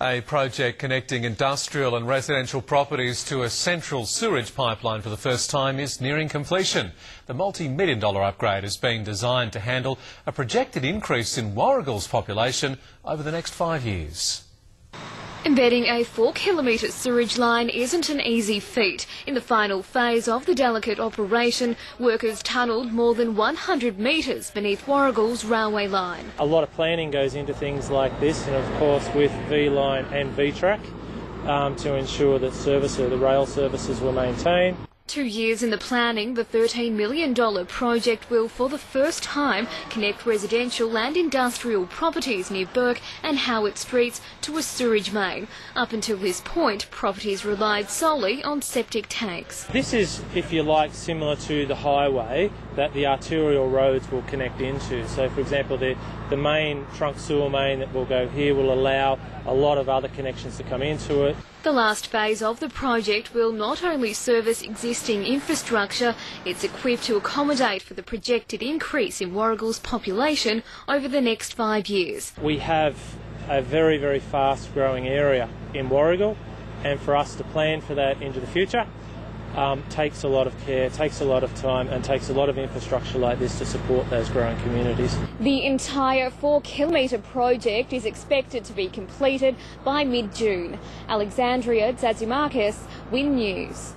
A project connecting industrial and residential properties to a central sewerage pipeline for the first time is nearing completion. The multi-million dollar upgrade is being designed to handle a projected increase in Warragul's population over the next five years. Embedding a four kilometre sewage line isn't an easy feat. In the final phase of the delicate operation, workers tunnelled more than 100 metres beneath Warragul's railway line. A lot of planning goes into things like this, and of course with V-Line and VicTrack um, to ensure that service, the rail services were maintained. Two years in the planning, the $13 million project will for the first time connect residential and industrial properties near Bourke and Howard Streets to a sewerage main. Up until this point, properties relied solely on septic tanks. This is, if you like, similar to the highway that the arterial roads will connect into. So, for example, the, the main trunk sewer main that will go here will allow a lot of other connections to come into it. The last phase of the project will not only service existing infrastructure, it's equipped to accommodate for the projected increase in Warragul's population over the next five years. We have a very, very fast growing area in Warragul, and for us to plan for that into the future, um, takes a lot of care, takes a lot of time, and takes a lot of infrastructure like this to support those growing communities. The entire four kilometre project is expected to be completed by mid June. Alexandria Zazimarkis, Win News.